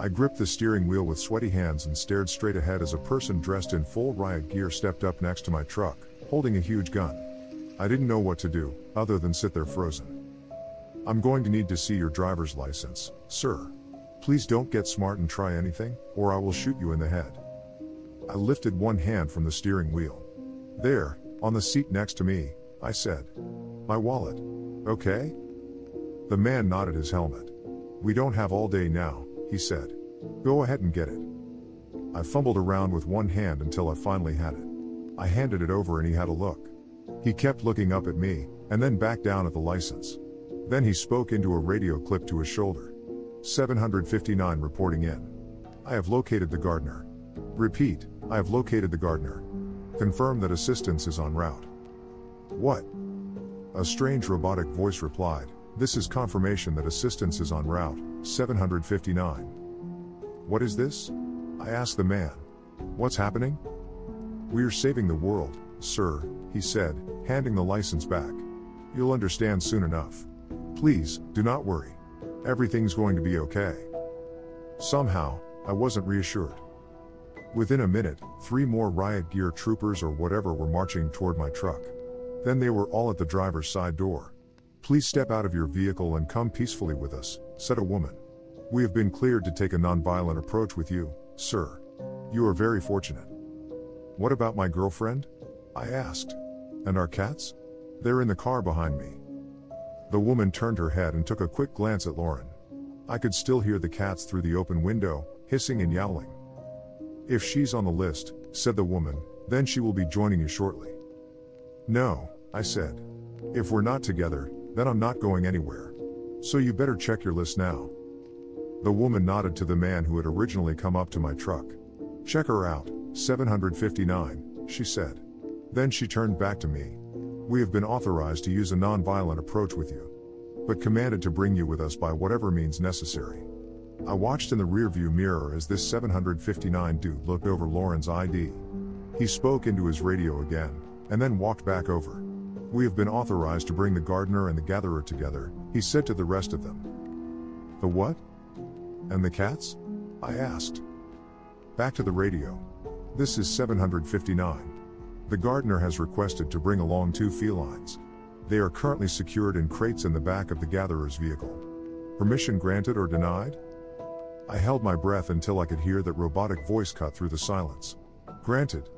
I gripped the steering wheel with sweaty hands and stared straight ahead as a person dressed in full riot gear stepped up next to my truck, holding a huge gun. I didn't know what to do, other than sit there frozen. I'm going to need to see your driver's license, sir. Please don't get smart and try anything, or I will shoot you in the head. I lifted one hand from the steering wheel. There, on the seat next to me, I said. My wallet. Okay? The man nodded his helmet. We don't have all day now, he said. Go ahead and get it. I fumbled around with one hand until I finally had it. I handed it over and he had a look. He kept looking up at me, and then back down at the license. Then he spoke into a radio clip to his shoulder. 759 reporting in. I have located the gardener. Repeat, I have located the gardener. Confirm that assistance is en route. What? A strange robotic voice replied, This is confirmation that assistance is en route, 759. What is this? I asked the man. What's happening? We're saving the world, sir, he said, handing the license back. You'll understand soon enough. Please, do not worry. Everything's going to be okay. Somehow, I wasn't reassured. Within a minute, three more riot gear troopers or whatever were marching toward my truck. Then they were all at the driver's side door. Please step out of your vehicle and come peacefully with us, said a woman. We have been cleared to take a nonviolent approach with you, sir. You are very fortunate. What about my girlfriend? I asked. And our cats? They're in the car behind me. The woman turned her head and took a quick glance at Lauren. I could still hear the cats through the open window, hissing and yowling. If she's on the list, said the woman, then she will be joining you shortly. No, I said. If we're not together, then I'm not going anywhere. So you better check your list now. The woman nodded to the man who had originally come up to my truck. Check her out, 759, she said. Then she turned back to me. We have been authorized to use a non-violent approach with you. But commanded to bring you with us by whatever means necessary. I watched in the rearview mirror as this 759 dude looked over Lauren's ID. He spoke into his radio again, and then walked back over. We have been authorized to bring the gardener and the gatherer together, he said to the rest of them. The what? And the cats? I asked. Back to the radio. This is 759. The gardener has requested to bring along two felines. They are currently secured in crates in the back of the gatherer's vehicle. Permission granted or denied? I held my breath until I could hear that robotic voice cut through the silence. Granted.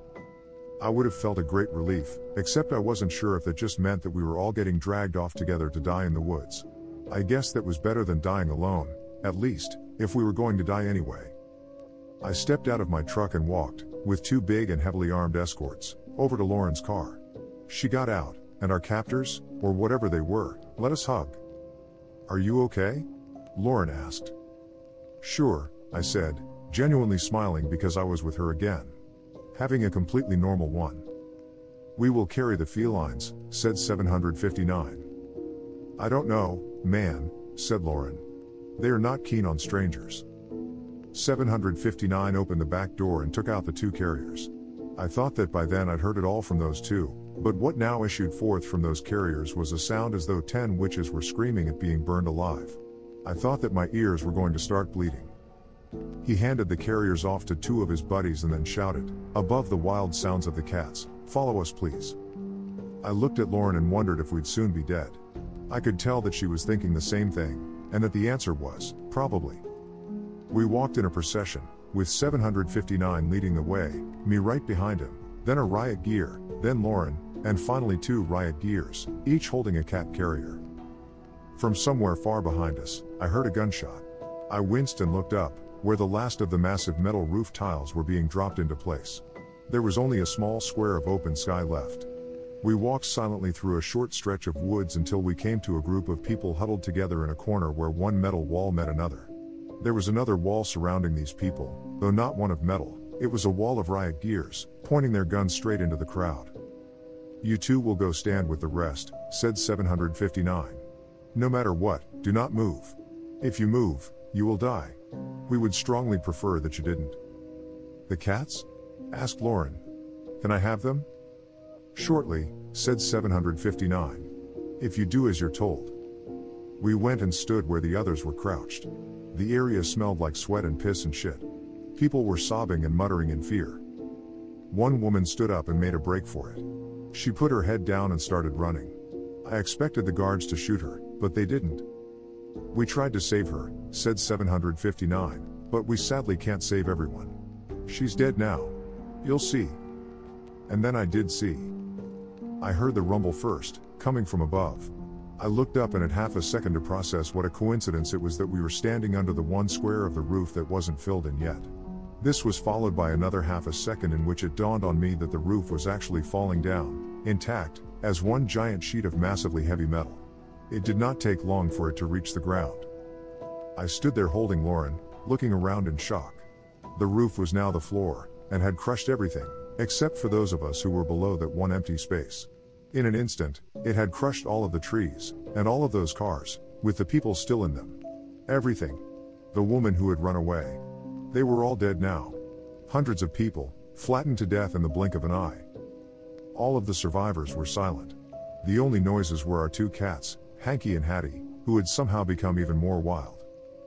I would have felt a great relief, except I wasn't sure if that just meant that we were all getting dragged off together to die in the woods. I guess that was better than dying alone, at least, if we were going to die anyway. I stepped out of my truck and walked, with two big and heavily armed escorts, over to Lauren's car. She got out, and our captors, or whatever they were, let us hug. Are you okay? Lauren asked. Sure, I said, genuinely smiling because I was with her again. Having a completely normal one. We will carry the felines, said 759. I don't know, man, said Lauren. They are not keen on strangers. 759 opened the back door and took out the two carriers. I thought that by then I'd heard it all from those two, but what now issued forth from those carriers was a sound as though ten witches were screaming at being burned alive. I thought that my ears were going to start bleeding. He handed the carriers off to two of his buddies and then shouted, above the wild sounds of the cats, Follow us, please. I looked at Lauren and wondered if we'd soon be dead. I could tell that she was thinking the same thing, and that the answer was, probably. We walked in a procession, with 759 leading the way, me right behind him, then a riot gear, then Lauren, and finally two riot gears, each holding a cat carrier. From somewhere far behind us, I heard a gunshot. I winced and looked up, where the last of the massive metal roof tiles were being dropped into place. There was only a small square of open sky left. We walked silently through a short stretch of woods until we came to a group of people huddled together in a corner where one metal wall met another. There was another wall surrounding these people, though not one of metal, it was a wall of riot gears, pointing their guns straight into the crowd. You two will go stand with the rest, said 759. No matter what, do not move. If you move, you will die. We would strongly prefer that you didn't. The cats? asked Lauren. Can I have them? Shortly, said 759. If you do as you're told. We went and stood where the others were crouched. The area smelled like sweat and piss and shit. People were sobbing and muttering in fear. One woman stood up and made a break for it. She put her head down and started running. I expected the guards to shoot her, but they didn't. We tried to save her, said 759, but we sadly can't save everyone. She's dead now. You'll see. And then I did see. I heard the rumble first, coming from above. I looked up and had half a second to process what a coincidence it was that we were standing under the one square of the roof that wasn't filled in yet. This was followed by another half a second in which it dawned on me that the roof was actually falling down, intact, as one giant sheet of massively heavy metal. It did not take long for it to reach the ground. I stood there holding Lauren, looking around in shock. The roof was now the floor, and had crushed everything, except for those of us who were below that one empty space. In an instant, it had crushed all of the trees, and all of those cars, with the people still in them. Everything. The woman who had run away. They were all dead now. Hundreds of people, flattened to death in the blink of an eye. All of the survivors were silent. The only noises were our two cats, Hanky and Hattie, who had somehow become even more wild.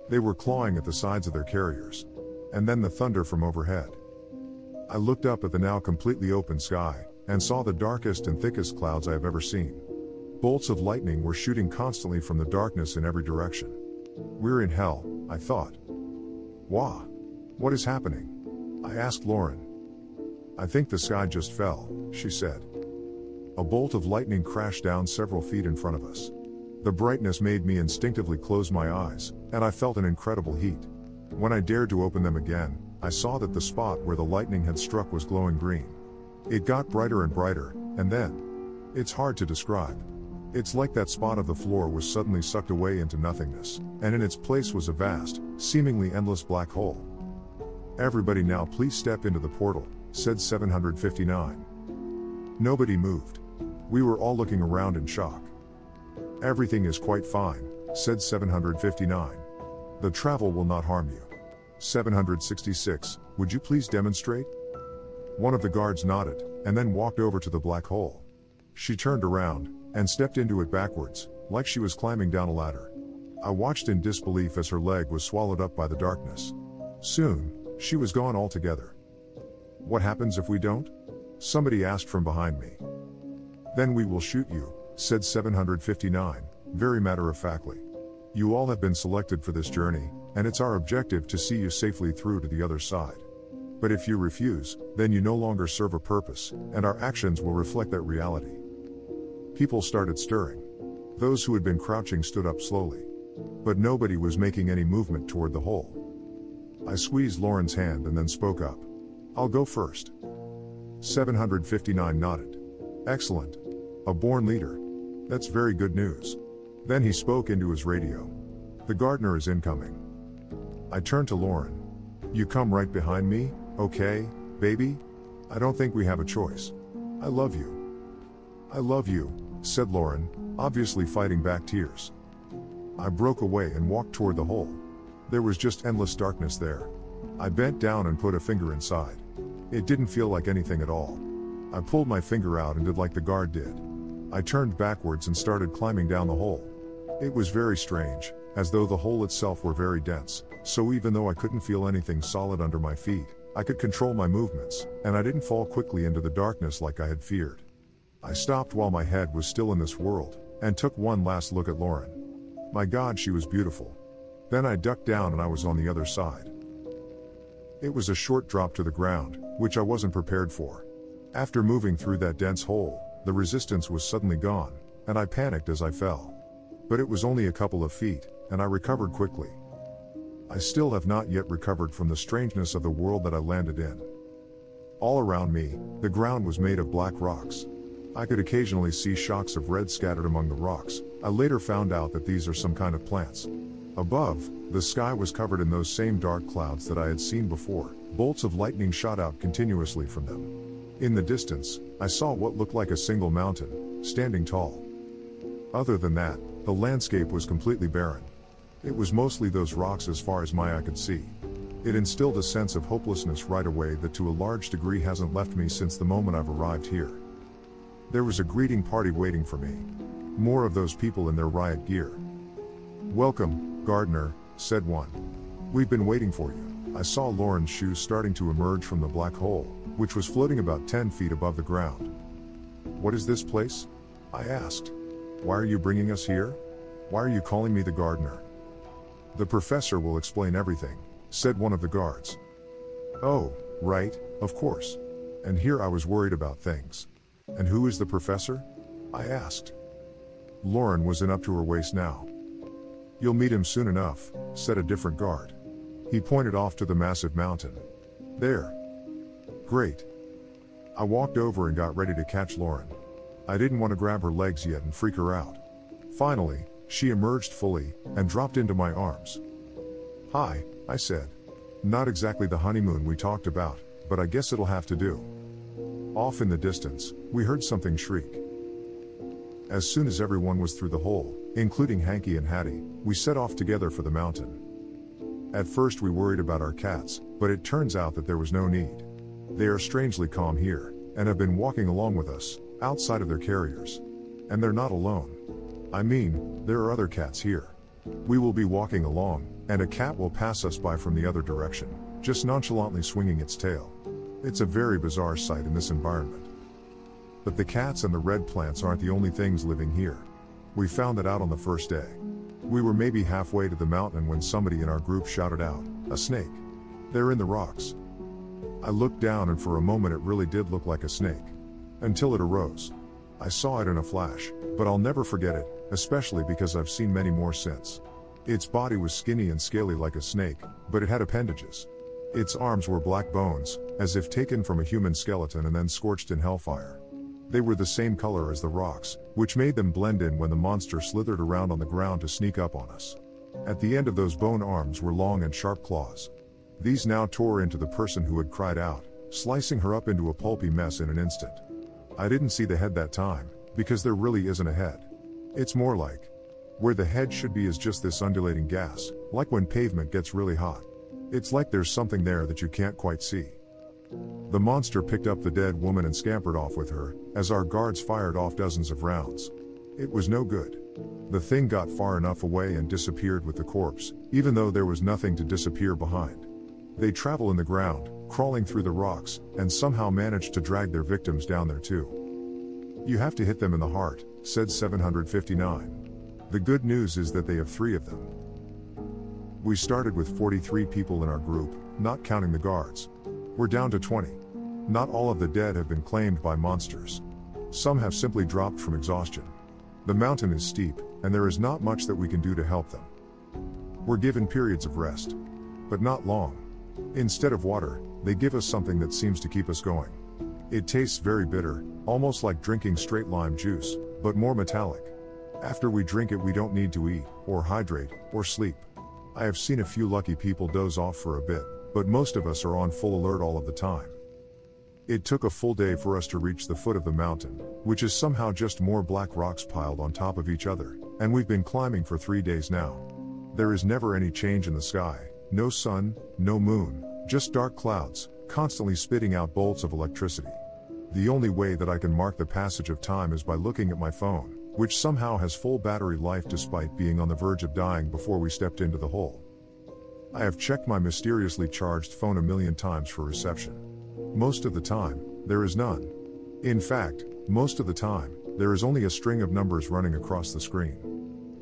They were clawing at the sides of their carriers. And then the thunder from overhead. I looked up at the now completely open sky, and saw the darkest and thickest clouds I have ever seen. Bolts of lightning were shooting constantly from the darkness in every direction. We're in hell, I thought. Wah! What is happening? I asked Lauren. I think the sky just fell, she said. A bolt of lightning crashed down several feet in front of us. The brightness made me instinctively close my eyes, and I felt an incredible heat. When I dared to open them again, I saw that the spot where the lightning had struck was glowing green. It got brighter and brighter, and then. It's hard to describe. It's like that spot of the floor was suddenly sucked away into nothingness, and in its place was a vast, seemingly endless black hole. Everybody now please step into the portal, said 759. Nobody moved. We were all looking around in shock. Everything is quite fine, said 759. The travel will not harm you. 766, would you please demonstrate? One of the guards nodded, and then walked over to the black hole. She turned around, and stepped into it backwards, like she was climbing down a ladder. I watched in disbelief as her leg was swallowed up by the darkness. Soon, she was gone altogether. What happens if we don't? Somebody asked from behind me. Then we will shoot you, said 759, very matter of factly. You all have been selected for this journey, and it's our objective to see you safely through to the other side. But if you refuse, then you no longer serve a purpose, and our actions will reflect that reality. People started stirring. Those who had been crouching stood up slowly. But nobody was making any movement toward the hole. I squeezed Lauren's hand and then spoke up. I'll go first. 759 nodded. Excellent. A born leader. That's very good news. Then he spoke into his radio. The gardener is incoming. I turned to Lauren. You come right behind me, okay, baby? I don't think we have a choice. I love you. I love you, said Lauren, obviously fighting back tears. I broke away and walked toward the hole. There was just endless darkness there. I bent down and put a finger inside. It didn't feel like anything at all. I pulled my finger out and did like the guard did. I turned backwards and started climbing down the hole. It was very strange, as though the hole itself were very dense, so even though I couldn't feel anything solid under my feet, I could control my movements, and I didn't fall quickly into the darkness like I had feared. I stopped while my head was still in this world, and took one last look at Lauren. My god, she was beautiful. Then I ducked down and I was on the other side. It was a short drop to the ground, which I wasn't prepared for. After moving through that dense hole, the resistance was suddenly gone, and I panicked as I fell. But it was only a couple of feet, and I recovered quickly. I still have not yet recovered from the strangeness of the world that I landed in. All around me, the ground was made of black rocks. I could occasionally see shocks of red scattered among the rocks. I later found out that these are some kind of plants. Above, the sky was covered in those same dark clouds that I had seen before. Bolts of lightning shot out continuously from them. In the distance, I saw what looked like a single mountain, standing tall. Other than that, the landscape was completely barren. It was mostly those rocks as far as my eye could see. It instilled a sense of hopelessness right away that to a large degree hasn't left me since the moment I've arrived here. There was a greeting party waiting for me. More of those people in their riot gear. Welcome, Gardener, said one. We've been waiting for you. I saw Lauren's shoes starting to emerge from the black hole, which was floating about 10 feet above the ground. What is this place? I asked. Why are you bringing us here? Why are you calling me the gardener? The professor will explain everything, said one of the guards. Oh, right, of course. And here I was worried about things. And who is the professor? I asked. Lauren was in up to her waist now. You'll meet him soon enough, said a different guard. He pointed off to the massive mountain. There. Great. I walked over and got ready to catch Lauren. I didn't want to grab her legs yet and freak her out. Finally, she emerged fully and dropped into my arms. Hi, I said. Not exactly the honeymoon we talked about, but I guess it'll have to do. Off in the distance, we heard something shriek. As soon as everyone was through the hole, including Hanky and Hattie, we set off together for the mountain. At first we worried about our cats, but it turns out that there was no need. They are strangely calm here, and have been walking along with us, outside of their carriers. And they're not alone. I mean, there are other cats here. We will be walking along, and a cat will pass us by from the other direction, just nonchalantly swinging its tail. It's a very bizarre sight in this environment. But the cats and the red plants aren't the only things living here. We found that out on the first day. We were maybe halfway to the mountain when somebody in our group shouted out, A snake. They're in the rocks. I looked down and for a moment it really did look like a snake. Until it arose. I saw it in a flash, but I'll never forget it, especially because I've seen many more since. Its body was skinny and scaly like a snake, but it had appendages. Its arms were black bones, as if taken from a human skeleton and then scorched in hellfire. They were the same color as the rocks, which made them blend in when the monster slithered around on the ground to sneak up on us. At the end of those bone arms were long and sharp claws. These now tore into the person who had cried out, slicing her up into a pulpy mess in an instant. I didn't see the head that time, because there really isn't a head. It's more like, where the head should be is just this undulating gas, like when pavement gets really hot. It's like there's something there that you can't quite see. The monster picked up the dead woman and scampered off with her, as our guards fired off dozens of rounds. It was no good. The thing got far enough away and disappeared with the corpse, even though there was nothing to disappear behind. They travel in the ground, crawling through the rocks, and somehow manage to drag their victims down there too. You have to hit them in the heart, said 759. The good news is that they have three of them. We started with 43 people in our group, not counting the guards. We're down to 20. Not all of the dead have been claimed by monsters. Some have simply dropped from exhaustion. The mountain is steep, and there is not much that we can do to help them. We're given periods of rest. But not long. Instead of water, they give us something that seems to keep us going. It tastes very bitter, almost like drinking straight lime juice, but more metallic. After we drink it, we don't need to eat, or hydrate, or sleep. I have seen a few lucky people doze off for a bit, but most of us are on full alert all of the time. It took a full day for us to reach the foot of the mountain, which is somehow just more black rocks piled on top of each other, and we've been climbing for three days now. There is never any change in the sky, no sun, no moon, just dark clouds, constantly spitting out bolts of electricity. The only way that I can mark the passage of time is by looking at my phone, which somehow has full battery life despite being on the verge of dying before we stepped into the hole. I have checked my mysteriously charged phone a million times for reception. Most of the time, there is none. In fact, most of the time, there is only a string of numbers running across the screen.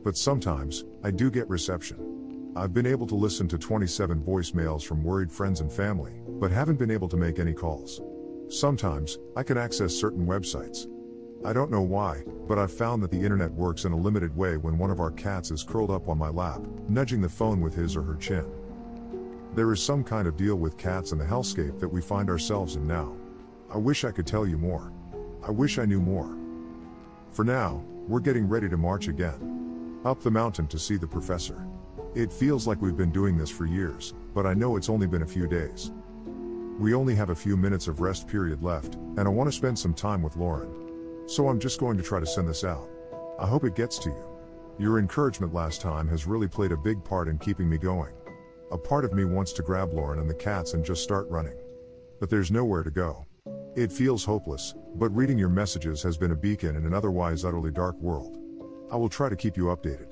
But sometimes, I do get reception. I've been able to listen to 27 voicemails from worried friends and family, but haven't been able to make any calls. Sometimes, I can access certain websites. I don't know why, but I've found that the internet works in a limited way when one of our cats is curled up on my lap, nudging the phone with his or her chin. There is some kind of deal with cats and the hellscape that we find ourselves in now. I wish I could tell you more. I wish I knew more. For now, we're getting ready to march again. Up the mountain to see the professor. It feels like we've been doing this for years, but I know it's only been a few days. We only have a few minutes of rest period left, and I want to spend some time with Lauren. So I'm just going to try to send this out. I hope it gets to you. Your encouragement last time has really played a big part in keeping me going. A part of me wants to grab Lauren and the cats and just start running. But there's nowhere to go. It feels hopeless, but reading your messages has been a beacon in an otherwise utterly dark world. I will try to keep you updated.